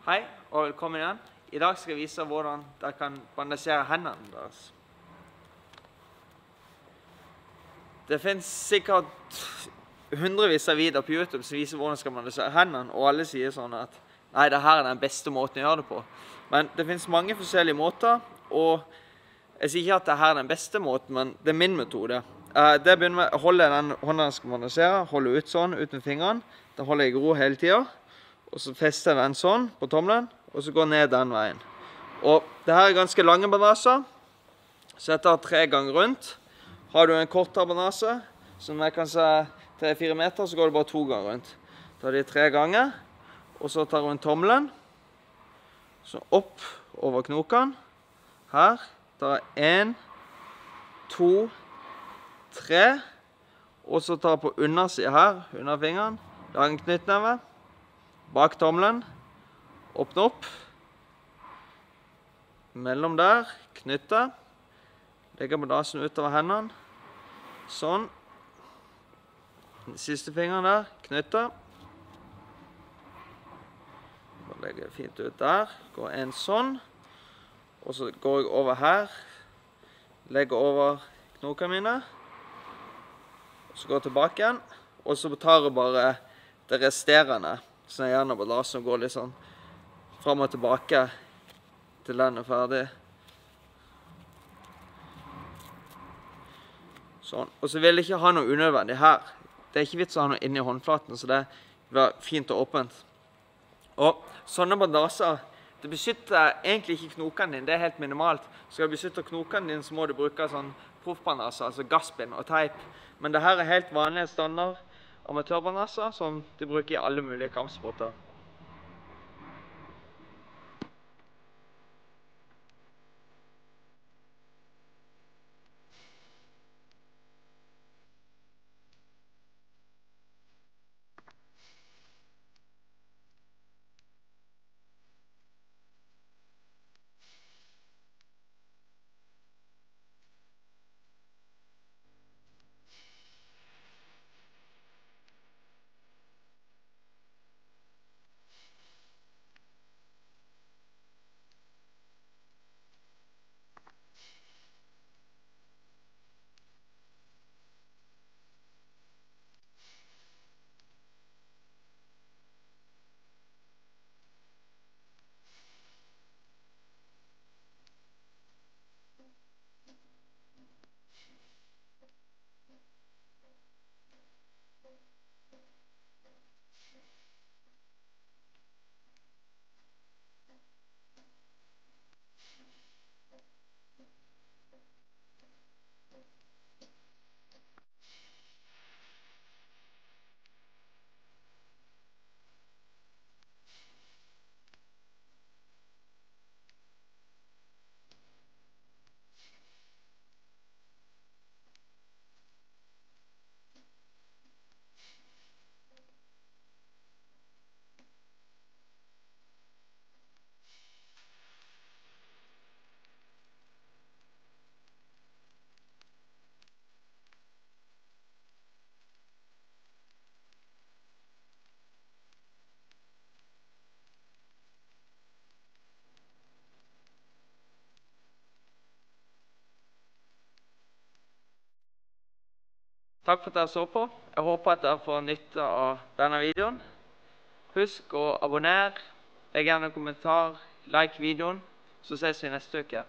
Hei og velkommen igjen. I dag skal jeg vise hvordan dere kan bandasjere hendene deres. Det finnes sikkert hundrevis av videoer på YouTube som viser hvordan man skal bandasjere hendene, og alle sier sånn at nei, det her er den beste måten å gjøre det på. Men det finnes mange forskjellige måter, og jeg sier ikke at det her er den beste måten, men det er min metode. Eh, det begynner med å holde den hånda jeg skal bandasjere, holde ut sånn ut med fingrene. Den holder jeg i ro hele tida. Og så fester jeg den sånn på tommelen, og så går jeg ned den veien. Og det her er ganske lange banaser så jeg tar tre ganger rundt. Har du en kortere banase som jeg kan se tre-fire meter, så går det bare to ganger rundt. Tar de tre ganger, og så tar hun tommelen, så opp over knokene. Her tar jeg én, to, tre. Og så tar jeg på undersida her, under fingeren, lager en knyttneve bak tommelen. Åpne opp. Mellom der. Knytte. Legge bandasjen utover hendene. Sånn. Den siste fingeren der. Knytte. Bare legge fint ut der. Går en sånn. Og så går jeg over her. Legger over knokene mine. Og så går jeg tilbake igjen. Og så tar jeg bare det resterende. Så jeg gjerne bare lar som går litt sånn fram og tilbake til den er ferdig. Sånn. Og så vil jeg ikke ha noe unødvendig her. Det er ikke vits å ha noe inni håndflaten, så det blir fint og åpent. Og sånne bandasjer det beskytter egentlig ikke knokene dine, det er helt minimalt. Skal du beskytte knokene dine, så må du bruke sånn proffbandasje, altså gassbind og teip. Men det her er helt vanlige standard amatørbandasjer som de bruker i alle mulige kampsporter. Takk for at dere så på. Jeg håper at dere får nytte av denne videoen. Husk å abonnere, legg gjerne en kommentar, like videoen, så ses vi neste uke.